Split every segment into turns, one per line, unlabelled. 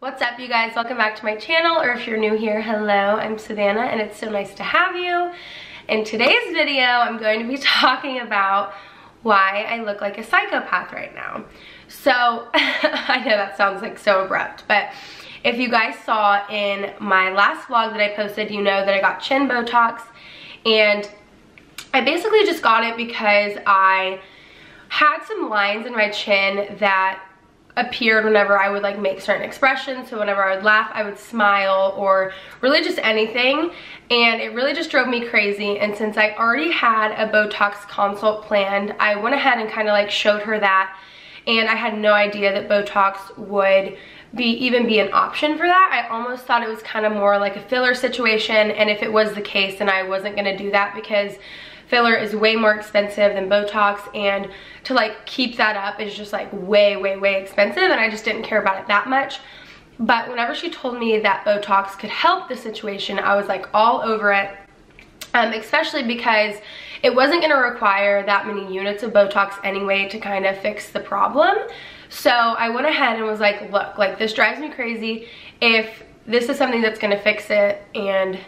What's up you guys? Welcome back to my channel or if you're new here, hello, I'm Savannah and it's so nice to have you. In today's video, I'm going to be talking about why I look like a psychopath right now. So, I know that sounds like so abrupt, but if you guys saw in my last vlog that I posted, you know that I got chin Botox and I basically just got it because I had some lines in my chin that appeared whenever I would like make certain expressions. So whenever I would laugh, I would smile or really just anything. And it really just drove me crazy. And since I already had a Botox consult planned, I went ahead and kind of like showed her that. And I had no idea that Botox would be even be an option for that. I almost thought it was kind of more like a filler situation. And if it was the case, then I wasn't gonna do that because filler is way more expensive than Botox and to like keep that up is just like way, way, way expensive and I just didn't care about it that much. But whenever she told me that Botox could help the situation, I was like all over it. Um, especially because it wasn't going to require that many units of Botox anyway to kind of fix the problem. So I went ahead and was like, look, like this drives me crazy. If this is something that's going to fix it and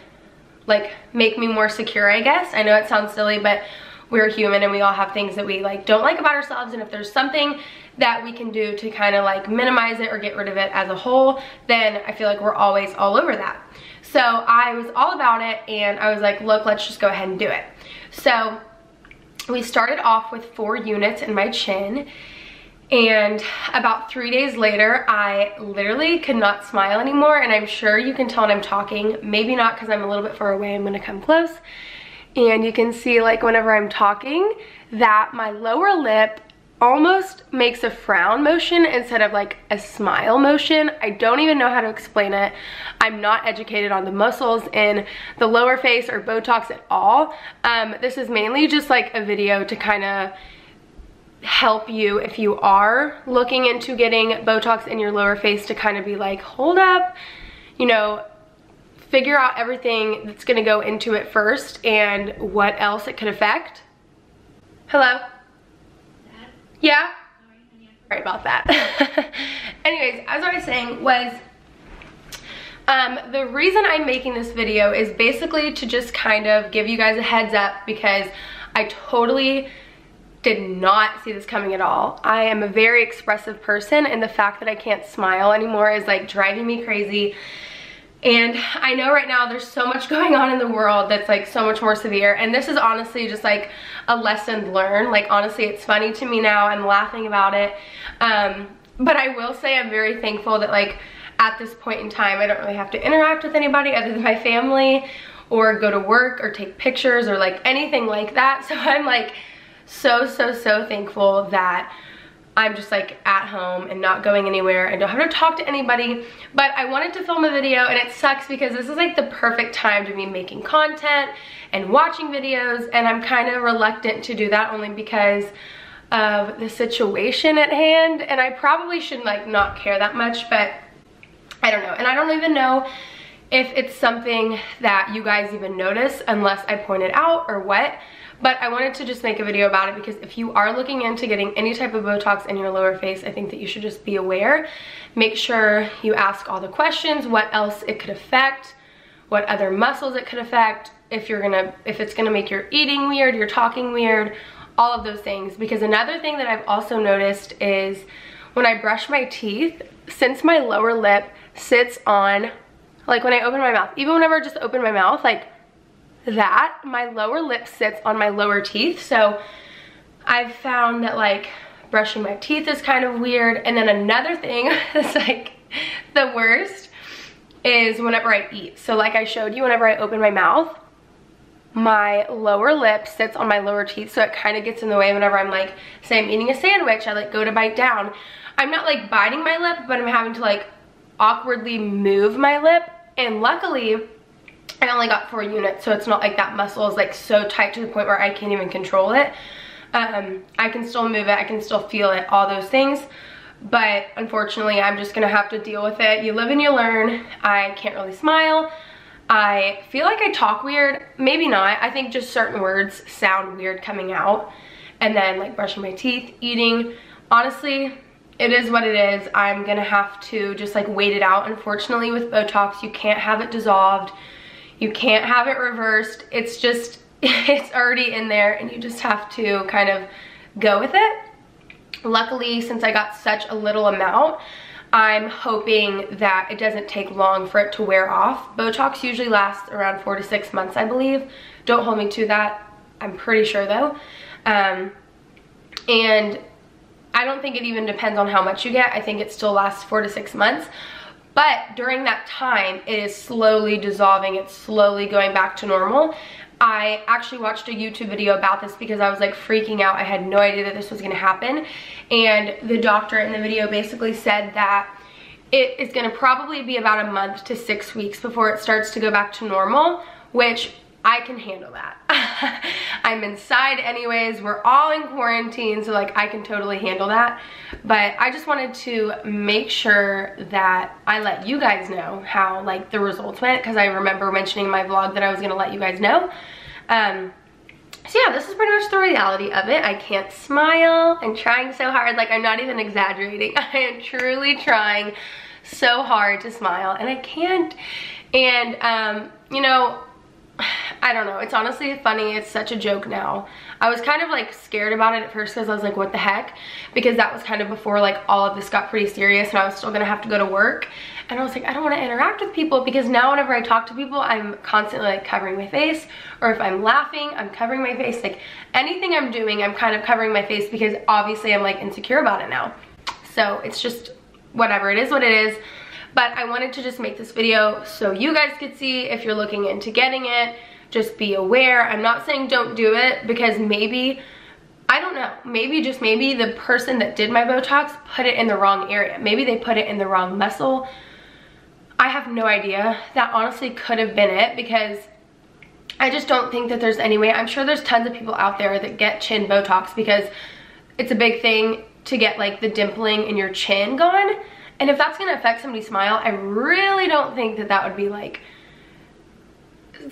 like make me more secure, I guess. I know it sounds silly, but we're human and we all have things that we like don't like about ourselves and if there's something that we can do to kind of like minimize it or get rid of it as a whole, then I feel like we're always all over that. So I was all about it and I was like, look, let's just go ahead and do it. So we started off with four units in my chin and about three days later, I literally could not smile anymore. And I'm sure you can tell when I'm talking, maybe not because I'm a little bit far away, I'm gonna come close. And you can see like whenever I'm talking that my lower lip almost makes a frown motion instead of like a smile motion. I don't even know how to explain it. I'm not educated on the muscles in the lower face or Botox at all. Um, this is mainly just like a video to kind of help you if you are looking into getting Botox in your lower face to kind of be like, hold up, you know, figure out everything that's gonna go into it first and what else it could affect. Hello? Yeah? Sorry about that. Anyways, as I was saying was, um, the reason I'm making this video is basically to just kind of give you guys a heads up because I totally did not see this coming at all. I am a very expressive person and the fact that I can't smile anymore is like driving me crazy. And I know right now there's so much going on in the world that's like so much more severe. And this is honestly just like a lesson learned. Like honestly, it's funny to me now. I'm laughing about it. Um, but I will say I'm very thankful that like at this point in time, I don't really have to interact with anybody other than my family or go to work or take pictures or like anything like that. So I'm like, so, so, so thankful that I'm just like at home and not going anywhere and don't have to talk to anybody. But I wanted to film a video and it sucks because this is like the perfect time to be making content and watching videos and I'm kind of reluctant to do that only because of the situation at hand and I probably should like not care that much but I don't know and I don't even know if it's something that you guys even notice unless I point it out or what but I wanted to just make a video about it because if you are looking into getting any type of Botox in your lower face, I think that you should just be aware. Make sure you ask all the questions, what else it could affect, what other muscles it could affect, if you're gonna, if it's gonna make your eating weird, your talking weird, all of those things. Because another thing that I've also noticed is when I brush my teeth, since my lower lip sits on, like when I open my mouth, even whenever I just open my mouth, like that, my lower lip sits on my lower teeth. So I've found that like brushing my teeth is kind of weird. And then another thing that's like the worst is whenever I eat. So like I showed you, whenever I open my mouth, my lower lip sits on my lower teeth so it kind of gets in the way whenever I'm like say I'm eating a sandwich I like go to bite down I'm not like biting my lip but I'm having to like awkwardly move my lip and luckily I only got four units, so it's not like that muscle is like so tight to the point where I can't even control it. Um, I can still move it, I can still feel it, all those things. But unfortunately, I'm just gonna have to deal with it. You live and you learn. I can't really smile. I feel like I talk weird. Maybe not. I think just certain words sound weird coming out. And then like brushing my teeth, eating. Honestly, it is what it is. I'm gonna have to just like wait it out. Unfortunately with Botox, you can't have it dissolved. You can't have it reversed. It's just, it's already in there and you just have to kind of go with it. Luckily, since I got such a little amount, I'm hoping that it doesn't take long for it to wear off. Botox usually lasts around four to six months, I believe. Don't hold me to that. I'm pretty sure though. Um, and I don't think it even depends on how much you get. I think it still lasts four to six months. But during that time, it is slowly dissolving. It's slowly going back to normal. I actually watched a YouTube video about this because I was like freaking out. I had no idea that this was gonna happen. And the doctor in the video basically said that it is gonna probably be about a month to six weeks before it starts to go back to normal, which I can handle that. I'm inside anyways. We're all in quarantine, so like I can totally handle that. But I just wanted to make sure that I let you guys know how like the results went because I remember mentioning in my vlog that I was gonna let you guys know. Um, so yeah, this is pretty much the reality of it. I can't smile. I'm trying so hard. Like I'm not even exaggerating. I am truly trying so hard to smile and I can't. And um, you know, I don't know. It's honestly funny. It's such a joke now. I was kind of like scared about it at first because I was like, what the heck? Because that was kind of before like all of this got pretty serious and I was still gonna have to go to work. And I was like, I don't wanna interact with people because now whenever I talk to people, I'm constantly like covering my face or if I'm laughing, I'm covering my face. Like anything I'm doing, I'm kind of covering my face because obviously I'm like insecure about it now. So it's just whatever. It is what it is but I wanted to just make this video so you guys could see if you're looking into getting it. Just be aware. I'm not saying don't do it because maybe, I don't know, maybe just maybe the person that did my Botox put it in the wrong area. Maybe they put it in the wrong muscle. I have no idea. That honestly could have been it because I just don't think that there's any way. I'm sure there's tons of people out there that get chin Botox because it's a big thing to get like the dimpling in your chin gone. And if that's gonna affect somebody's smile, I really don't think that that would be like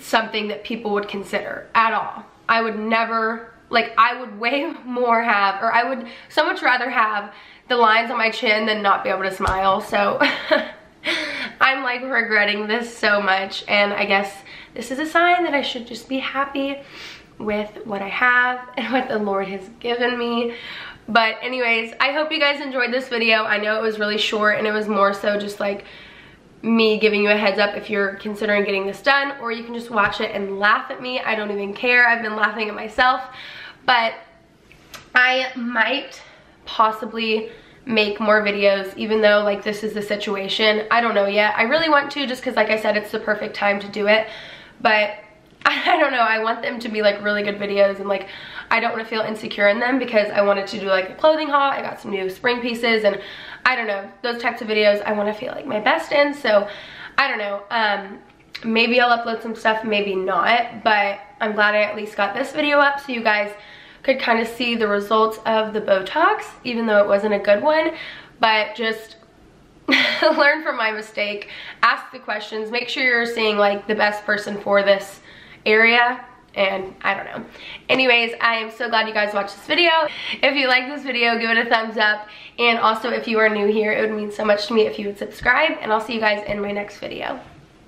something that people would consider at all. I would never, like I would way more have, or I would so much rather have the lines on my chin than not be able to smile. So I'm like regretting this so much. And I guess this is a sign that I should just be happy with what I have and what the Lord has given me. But anyways, I hope you guys enjoyed this video. I know it was really short and it was more so just like me giving you a heads up if you're considering getting this done or you can just watch it and laugh at me. I don't even care. I've been laughing at myself. But I might possibly make more videos even though like this is the situation. I don't know yet. I really want to just because like I said it's the perfect time to do it. But I don't know. I want them to be like really good videos and like I don't want to feel insecure in them because I wanted to do like a clothing haul. I got some new spring pieces and I don't know. Those types of videos I want to feel like my best in. So I don't know. Um, maybe I'll upload some stuff, maybe not. But I'm glad I at least got this video up so you guys could kind of see the results of the Botox even though it wasn't a good one. But just learn from my mistake, ask the questions, make sure you're seeing like the best person for this area and I don't know. Anyways, I am so glad you guys watched this video. If you like this video, give it a thumbs up. And also, if you are new here, it would mean so much to me if you would subscribe. And I'll see you guys in my next video.